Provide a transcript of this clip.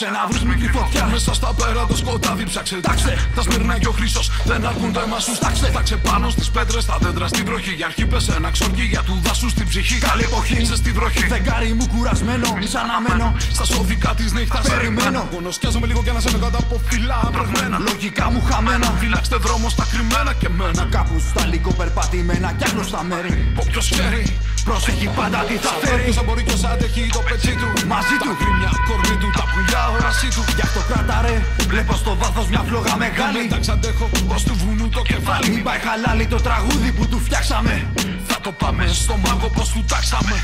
Ψάξε να βρεις μικρή φωτιά. Μέσα στα πέρα το σκοτάδι ψάξε. Τάξε τα σμυρνά και ο χρυσός Δεν αρκούν το αίμα σου στάξε Τάξε πάνω στις πέτρες τα δέντρα στην βροχή. Για αρχή πες ένα ξορκί για του δάσους στην ψυχή. Καλή εποχή Είσαι στη βροχή. Φεγγάρι μου κουρασμένο Σαν να μένω Στα σώδικα της νύχτας Περιμένω. Γονοσκιάζομαι λίγο και να σε με κάτω από φυλά πραγμένα Λογικά μου χαμένα. Φυλάξτε δρόμο στα κρυμμένα και μένα. Κάπου στα λίγο περπατημένα κι άγνωστα μέρη. Όποιος ξέρει Προσέχει πάντα τι θα φέρει. Ποιος μπορεί ποιος αντέχει το πετσί του. Μαζί Τα του. Βλέπω στο βάθος μια φλόγα μεγάλη. Εντάξει αντέχω. Ως του βουνού το κεφάλι. Μην πάει χαλάλι το τραγούδι που του φτιάξαμε. Θα το πάμε στο μάγο πως του τάξαμε